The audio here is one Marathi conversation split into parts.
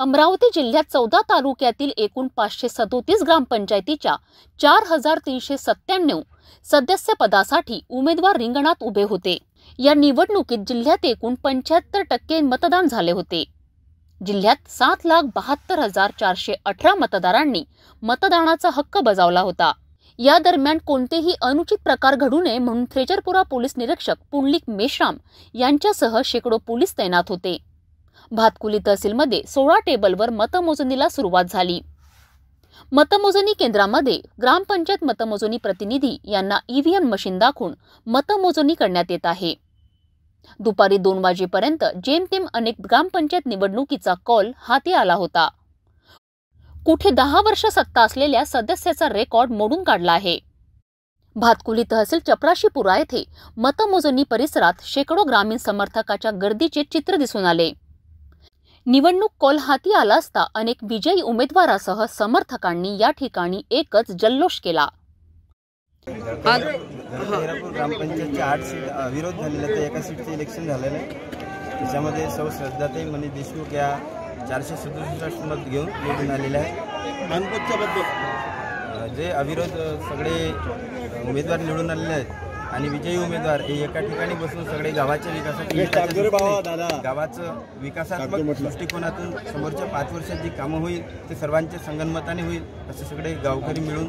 अमरावती जिल्ह्यात चौदा तालुक्यातील एकूण पाचशे सदोतीस ग्रामपंचायतीच्या चार हजार तीनशे सत्त्याण्णव सदस्यपदासाठी उमेदवार रिंगणात उभे होते. या निवडणुकीत जिल्ह्यात एकूण पंच्याहत्तर टक्के मतदान झाले होते. जिल्ह्यात सात लाख बहात्तर हजार चारशे अठरा मतदारांनी मतदानाचा हक्क बजावला होता. या दरम्यान कोणतेही अनुचित प्रकार घडू नये म्हणून फ्रेजरपुरा पोलीस निरीक्षक पुंडलिक मेश्राम यांच्यासह शेकडो पोलीस तैनात होते. भातकुली तहसीलमध्ये सोळा टेबलवर मतमोजणीला सुरुवात झाली. मतमोजणी केंद्रामध्ये ग्रामपंचायत मतमोजणी प्रतिनिधी यांना ईव्हीएम मशीन दाखवून मतमोजणी करण्यात येत आहे. दुपारी दोन वाजेपर्यंत जेमतेम अनेक ग्रामपंचायत निवडणुकीचा कॉल हाती आला होता. कुठे दहा वर्ष सत्ता असलेल्या सदस्याचा रेकॉर्ड मोडून काढला आहे. भातकुली तहसील चपराशीपुरा येथे मतमोजणी परिसरात शेकडो ग्रामीण समर्थकाच्या गर्दीचे चित्र दिसून आले. निवडणूक कॉल हाती आला असता अनेक विजयी उमेदवारासह समर्थकांनी या ठिकाणी एकच जल्लोष केला. आज ग्रामपंचायतच्या आठ सीट विरोध झालेला तर एका सीटचं इलेक्शन झालेलं आहे. त्याच्यामध्ये सौ श्रद्धाताई मनीष देशमुख या चारशे सदुसष्ट मत घेऊन निवडून आलेल्या आहे अ, जे अविरोध सगळे उमेदवार निवडून आलेले आहेत आणि विजयी उमेदवार हे एका ठिकाणी बसून सगळे गावाच्या दृष्टीने गावाचं विकासात्मक दृष्टिकोनातून समोरच्या पाच वर्षात जी कामं होईल ते सर्वांच्या संगनमताने होईल असे सगळे गावकरी मिळून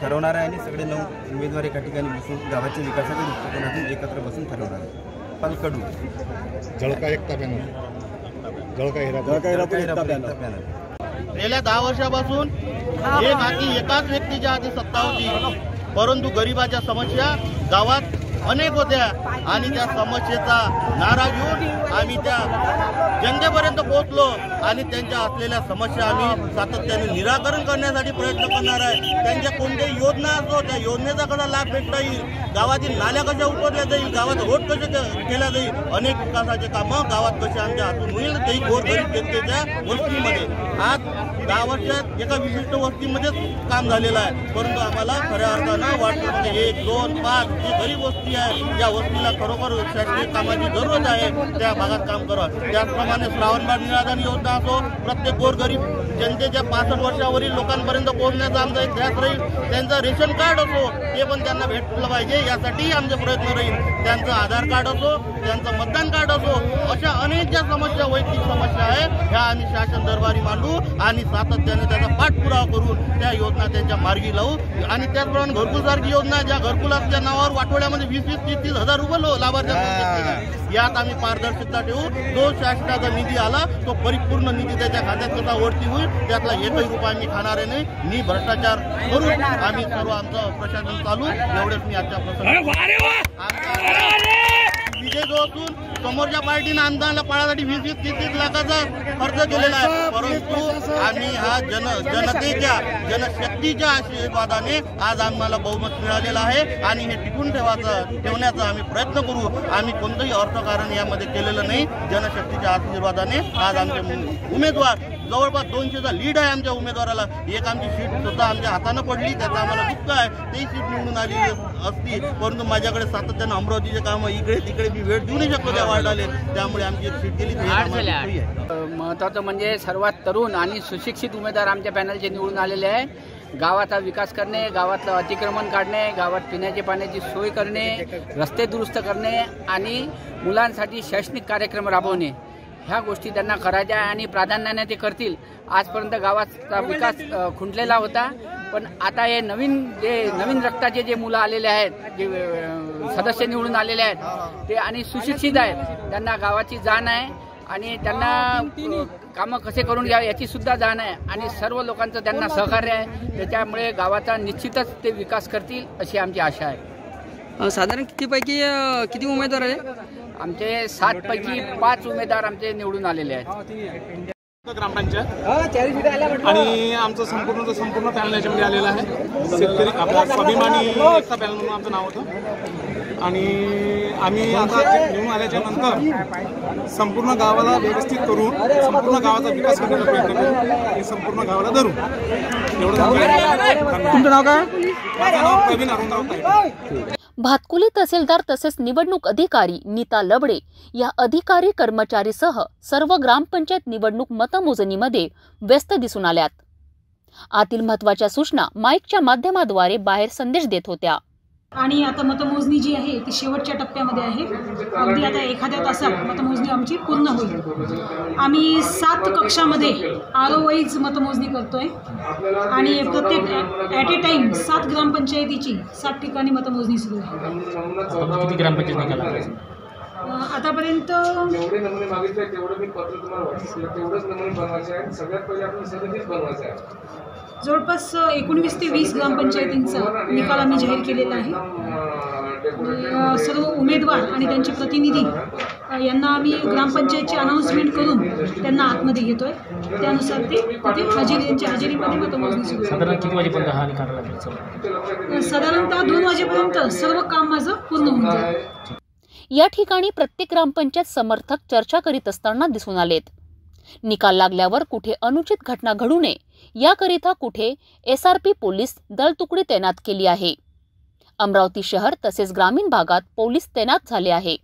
ठरवणार आहे आणि सगळे नऊ उमेदवार एका ठिकाणी बसून गावाच्या विकासाच्या दृष्टिकोनातून एकत्र बसून ठरवणार आहे पालकडू जळका एकता पॅनल. जळका पॅनल. गेल्या दहा वर्षापासून एक हाती एकाच व्यक्तीच्या हाती सत्ता होती. परंतु गरिबाच्या समस्या गावात अनेक होत्या. आणि त्या समस्येचा नारा घेऊन आम्ही त्या जनतेपर्यंत पोहोचलो आणि त्यांच्या असलेल्या समस्या आम्ही सातत्याने निराकरण करण्यासाठी प्रयत्न करणार आहे. त्यांच्या कोणत्याही योजना असो त्या योजनेचा कसा लाभ भेटता येईल? गावातील नाल्या कशा उतरल्या जाईल? गावात रोड कसे केल्या जाईल? अनेक विकासाचे कामं गावात कसे आमच्या हातून होईल? तेही गोरगरीब जनतेच्या वस्तीमध्ये. आज दहा वर्षात एका विशिष्ट वस्तीमध्येच काम झालेलं आहे. परंतु आम्हाला खऱ्या अर्थानं वाटतं की एक दोन पाच जी गरीब वस्ती आहे या वस्तीला खरोखर शैक्षणिक कामाची गरज आहे त्या भागात काम करा. त्याचप्रमाणे श्रावणबाळ निराधार योजना असो प्रत्येक गोरगरीब जनतेच्या पासष्ट वर्षावरील लोकांपर्यंत पोहोचण्याचा आमचा एक ध्यास राहील. त्यांचं रेशन कार्ड असो ते पण त्यांना भेटलं पाहिजे यासाठीही आमचे प्रयत्न राहील. त्यांचं आधार कार्ड असो त्यांचं मतदान कार्ड असो अशा अनेक ज्या समस्या वैयक्तिक समस्या आहे ह्या आम्ही शासन दरबारी मांडू आणि सातत्याने त्याचा पाठपुरावा करून त्या योजना त्यांच्या मार्गी लावू. आणि त्याचप्रमाणे घरकुलसारखी योजना ज्या घरकुलाच्या नावावर वाटोळ्यामध्ये वीस वीस तीस तीस हजार रुपये लो- लाभार्थ्यांना यात आम्ही पारदर्शकता ठेवू. जो शासनाचा निधी आला तो परिपूर्ण निधी त्याच्या खात्यात कसा वरती होईल. त्यातला एकही रुपया आम्ही खाणारे नाही. मी भ्रष्टाचार करून आम्ही सर्व आमचं प्रशासन चालू. एवढेच मी आजच्या प्रसंगी विजय जो असून समोरच्या पार्टीनं आमदाराला पाळासाठी वीस वीस तीस तीस लाखाचा खर्च केलेला आहे. परंतु आम्ही हा जन जनतेच्या जनशक्तीच्या आशीर्वादाने आज आम्हाला बहुमत मिळालेलं आहे आणि हे टिकून ठेवायचं ठेवण्याचा आम्ही प्रयत्न करू. आम्ही कोणतंही अर्थकारण यामध्ये केलेलं नाही. जनशक्तीच्या आशीर्वादाने आज आमचे उमेदवार जवळपास दोनशेचा लीड आहे आमच्या उमेदवाराला. एक आमची सीट सुद्धा आमच्या हातानं पडली त्याचं आम्हाला दुःख आहे. तेही सीट निवडून आली असती परंतु माझ्याकडे सातत्यानं अमरावतीचे कामं इकडे तिकडे मी वेळ देऊ नाही शकतो त्या वार्डाले. त्यामुळे आमची एक सीट गेली ते महत्त्वाचं म्हणजे सर्वात तरुण आणि सुशिक्षित उमेदवार आमच्या पॅनलचे निवडून आलेले आहे. गावाचा विकास करणे गावातलं अतिक्रमण काढणे गावात पिण्याची पाण्याची सोय करणे रस्ते दुरुस्त करणे आणि मुलांसाठी शैक्षणिक कार्यक्रम राबवणे. ह्या गोष्टी त्यांना करायच्या आहे आणि प्राधान्याने ते करतील. आजपर्यंत गावाचा विकास खुंटलेला होता. पण आता हे नवीन जे नवीन रक्ताचे जे मुलं आलेले आहेत जे सदस्य निवडून आलेले आहेत ते आणि सुशिक्षित आहेत. त्यांना गावाची जाण आहे आणि त्यांना कामं कसे करून घ्यावे याची सुद्धा जाण आहे. आणि सर्व लोकांचं त्यांना सहकार्य आहे. त्याच्यामुळे गावाचा निश्चितच ते विकास करतील अशी आमची आशा आहे. साधारण कितीपैकी किती उमेदवार आहे आमचे सात पैकी पाच उमेदवार आमचे निवडून आलेले आहेत. ग्रामपंचायत. आणि आमचं संपूर्ण संपूर्ण पॅनल याच्यामध्ये आलेलं आहे. शेतकरी आपला स्वाभिमानी एकता पॅनल म्हणून आमचं नाव होतं. आणि आम्ही आता निवडून आल्याच्यानंतर संपूर्ण गावाला व्यवस्थित करून संपूर्ण गावाचा विकास करण्याचा प्रयत्न करू आणि संपूर्ण गावाला धरू. एवढं तुमचं नाव काय? माझं नाव प्रवीण अरुणराव भातकुली तहसीलदार तसेच निवडणूक अधिकारी नीता लबडे या अधिकारी कर्मचारीसह सर्व ग्रामपंचायत निवडणूक मतमोजणीमध्ये व्यस्त दिसून आल्यात. आतील महत्त्वाच्या सूचना माईकच्या माध्यमाद्वारे बाहेर संदेश देत होत्या. आणि आता मतमोजणी जी आहे ती शेवटच्या टप्प्यामध्ये आहे. अगदी आता एखाद्या तासात मतमोजणी आमची पूर्ण होईल. आम्ही सात कक्षामध्ये आरोवाईज मतमोजणी मतमोजणी करतोय. आणि प्रत्येक ॲट ए टाईम सात ग्रामपंचायतीची सात ठिकाणी मतमोजणी सुरू आहे. आतापर्यंत जेवढे नमुने मागितले तेवढे मी पत्र तुम्हाला केलं तेवढेच नमुने बनवायचे आहेत. सगळ्यात पहिले आपण सदतीच बनवायचे आहे. जवळपास एकोणवीस ते वीस ग्रामपंचायतींचा निकाल आम्ही जाहीर केलेला आहे. सर्व उमेदवार आणि त्यांचे प्रतिनिधी यांना आम्ही ग्रामपंचायतची अनाऊन्समेंट करून त्यांना आतमध्ये घेतोय. त्यानुसार ते तिथे हजेरी यांच्या हजेरीमध्ये मतमोजणी सुरू आहे. साधारण किती वाजेपर्यंत हा निकाल लागेल? सर साधारणतः दोन वाजेपर्यंत सर्व काम माझं पूर्ण होऊन जाईल. या ठिकाणी प्रत्येक ग्रामपंचायत समर्थक चर्चा करीत असताना दिसून आलेत. निकाल लागल्यावर कुठे अनुचित घटना घडू नये याकरिता कुठे एसआरपी पोलीस दल तुकडी तैनात केली आहे. अमरावती शहर तसेच ग्रामीण भागात पोलीस तैनात झाले आहे.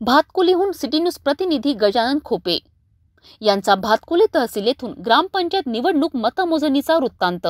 भातकुलीहून सिटी न्यूज प्रतिनिधी गजानन खोपे. यांचा भातकुली तहसील येथून ग्रामपंचायत निवडणूक मतमोजणीचा वृत्तांत.